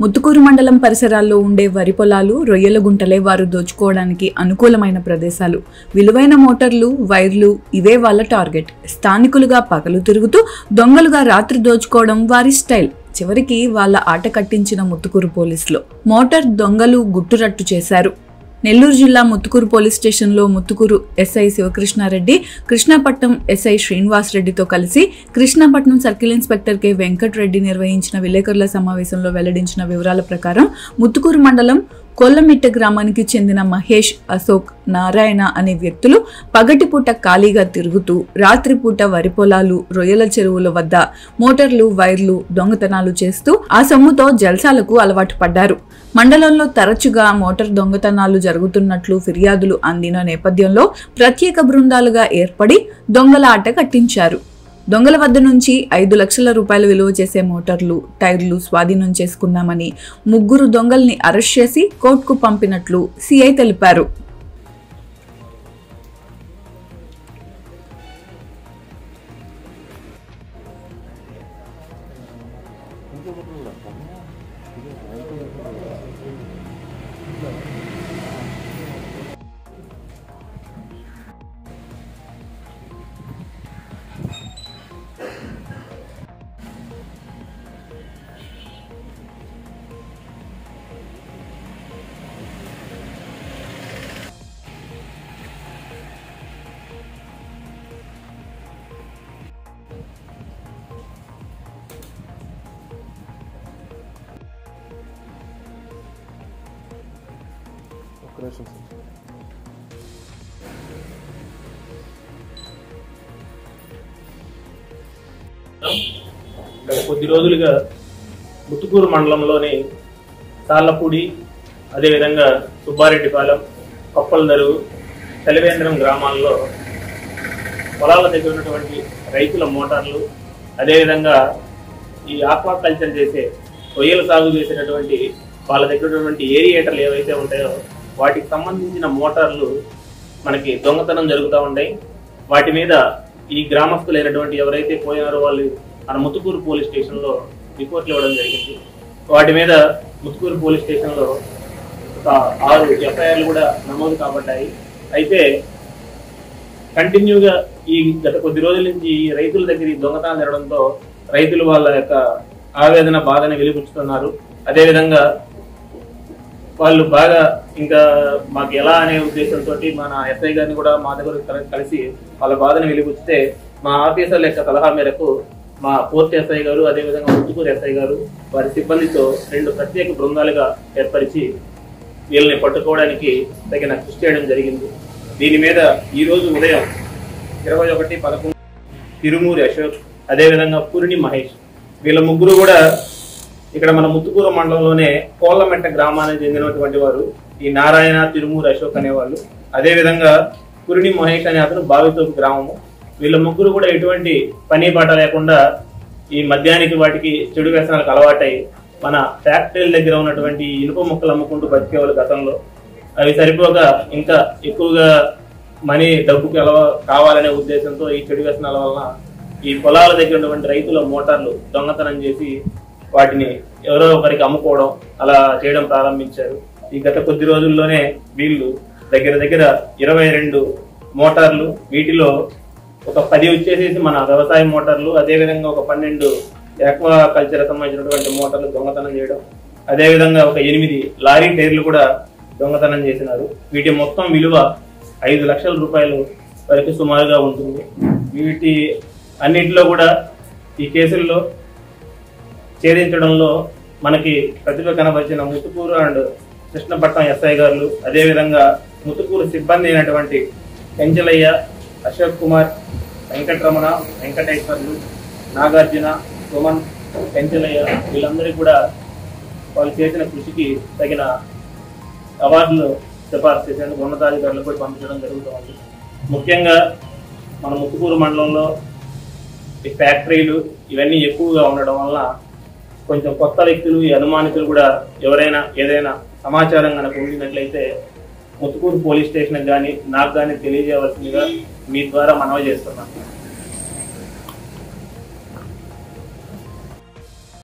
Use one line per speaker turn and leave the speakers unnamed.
ముత్తుకూరు మండలం పరిసరాల్లో ఉండే వరి పొలాలు రొయ్యల గుంటలే వారు దోచుకోవడానికి అనుకూలమైన ప్రదేశాలు. విలువైన మోటార్లు వైర్లు ఇవే వాళ్ళ టార్గెట్. స్థానికులుగా పగలు తిరుగుతూ దొంగలుగా రాత్రి దోచుకోవడం వారి స్టైల్. చివరికి వాళ్ళ ఆట కట్టించిన ముత్తుకూరు పోలీసులు. మోటార్ దొంగలు గుట్టురట్టు చేశారు. నెల్లూరు జిల్లా ముత్తుకూరు పోలీస్ స్టేషన్లో ముత్తుకూరు ఎస్ఐ శివకృష్ణారెడ్డి కృష్ణాపట్నం ఎస్ఐ శ్రీనివాస్ రెడ్డితో కలిసి Krishnapatnam circle inspector K Venkata Reddy నిర్వహించిన విలేకరుల సమావేశంలో వెల్లడించిన వివరాల ప్రకారం ముత్తుకూరు మండలం కొల్లమిట్ట గ్రామానికి చెందిన మహేష్ అశోక్ నారాయణ అనే వ్యక్తులు పగటిపూట ఖాళీగా తిరుగుతూ రాత్రిపూట వరి పొలాలు రొయ్యల చెరువుల వద్ద మోటార్లు వైర్లు దొంగతనాలు చేస్తూ ఆ సొమ్ముతో జల్సాలకు అలవాటు పడ్డారు. మండలంలో తరచుగా మోటార్ దొంగతనాలు జరుగుతున్నట్లు ఫిర్యాదులు అందిన నేపథ్యంలో ప్రత్యేక బృందాలుగా ఏర్పడి దొంగల ఆట కట్టించారు. దొంగల వద్ద నుంచి ఐదు లక్షల రూపాయలు విలువ చేసే మోటార్లు టైర్లు స్వాధీనం చేసుకున్నామని ముగ్గురు దొంగల్ని అరెస్ట్ చేసి కోర్టుకు పంపినట్లు సిఐ తెలిపారు.
నిమిషం సార్
గత కొద్ది రోజులుగా ముత్తుకూరు మండలంలోని తాళ్ళపూడి అదేవిధంగా సుబ్బారెడ్డిపాలెం కొప్పలదరు తెలివేంద్రం గ్రామాల్లో పొలాల దగ్గర ఉన్నటువంటి రైతుల మోటార్లు అదేవిధంగా ఈ ఆక్వాకల్చర్ చేసే రొయ్యల సాగు చేసేటటువంటి వాళ్ళ దగ్గర ఉన్నటువంటి ఏరియేటర్లు ఏవైతే ఉంటాయో వాటికి సంబంధించిన మోటార్లు మనకి దొంగతనం జరుగుతూ ఉంటాయి వాటి మీద ఈ గ్రామస్తులైనటువంటి ఎవరైతే పోయినారో వాళ్ళు మన ముత్తుకూరు పోలీస్ స్టేషన్లో రిపోర్ట్లు ఇవ్వడం జరిగింది. వాటి మీద ముత్తుకూరు పోలీస్ స్టేషన్లో ఒక ఆరు ఎఫ్ఐఆర్లు కూడా నమోదు కాబడ్డాయి. అయితే కంటిన్యూగా ఈ గత కొద్ది రోజుల నుంచి ఈ రైతుల దగ్గర ఈ దొంగతనం జరగడంతో రైతులు వాళ్ళ యొక్క ఆవేదన బాధని వెలిపుచ్చుతున్నారు అదేవిధంగా వాళ్ళు బాగా ఇంకా మాకు ఎలా అనే ఉద్దేశంతో మన ఎస్ఐ గారిని కూడా మా దగ్గర కలిసి వాళ్ళ బాధను వెలిపుచ్చితే మా ఆఫీసర్ల యొక్క సలహా మేరకు మా పోర్ట్ ఎస్ఐ గారు అదేవిధంగా ముత్తుకూరు ఎస్ఐ గారు వారి సిబ్బందితో రెండు ప్రత్యేక బృందాలుగా ఏర్పరిచి వీళ్ళని పట్టుకోవడానికి తగిన కృషి చేయడం జరిగింది. దీని మీద ఈరోజు ఉదయం ఇరవై ఒకటి పదకొండు తిరుమూరి అశోక్ అదేవిధంగా పురిణి మహేష్ వీళ్ళ ముగ్గురు కూడా ఇక్కడ మన ముత్తుకూరు మండలంలోనే కోళ్ళమెట్ట గ్రామానికి చెందినటువంటి వారు ఈ నారాయణ తిరుమూరు అశోక్ అనేవాళ్ళు. అదేవిధంగా పురిని మహేష్ అనే అతను బావితోపు గ్రామము. వీళ్ళ ముగ్గురు కూడా ఎటువంటి పని పాట లేకుండా ఈ మద్యానికి వాటికి చెడు వ్యసనాలకు అలవాటై మన ఫ్యాక్టరీల దగ్గర ఉన్నటువంటి ఇనుప మొక్కలు అమ్ముకుంటూ బతికేవాళ్ళు గతంలో. అవి సరిపోక ఇంకా ఎక్కువగా మనీ డబ్బుకి అలవా కావాలనే ఉద్దేశంతో ఈ చెడు వ్యసనాల వలన ఈ పొలాల దగ్గర ఉన్నటువంటి రైతుల మోటార్లు దొంగతనం చేసి వాటిని ఎవరో ఒకరికి అమ్ముకోవడం అలా చేయడం ప్రారంభించారు. ఈ గత కొద్ది రోజుల్లోనే వీళ్ళు దగ్గర దగ్గర ఇరవై రెండు మోటార్లు వీటిలో ఒక పది వచ్చేసేసి మన వ్యవసాయ మోటార్లు అదేవిధంగా ఒక పన్నెండు ఎక్వా కల్చర్ సంబంధించినటువంటి మోటార్లు దొంగతనం చేయడం అదేవిధంగా ఒక ఎనిమిది లారీ టైర్లు కూడా దొంగతనం చేసినారు. వీటి మొత్తం విలువ ఐదు లక్షల రూపాయలు వరకు సుమారుగా ఉంటుంది. వీటి అన్నింటిలో కూడా ఈ కేసుల్లో ఛేదించడంలో మనకి ప్రతిభ కనబరిచిన ముతుకూరు అండ్ కృష్ణపట్నం ఎస్ఐ గారు అదేవిధంగా ముతుకూరు సిబ్బంది అయినటువంటి పెంచలయ్య అశోక్ కుమార్ వెంకటరమణ వెంకటేశ్వర్లు నాగార్జున సుమన్ పెంచలయ్య వీళ్ళందరికీ కూడా వాళ్ళు చేసిన కృషికి తగిన అవార్డులు సిఫార్సు చేసేందుకు ఉన్నతాధికారులకు కూడా పంపించడం జరుగుతుంది ముఖ్యంగా మన ముత్తుకూరు మండలంలో ఈ ఫ్యాక్టరీలు ఇవన్నీ ఎక్కువగా ఉండడం వల్ల కొంచెం కొత్త వ్యక్తులు ఈ అనుమానితులు కూడా ఎవరైనా ఏదైనా సమాచారం కనుక ఉండినట్లయితే ముత్తుకూరు పోలీస్ స్టేషన్కి కానీ నాకు కానీ తెలియజేయవలసిందిగా మీ ద్వారా మనవి చేస్తున్నాను.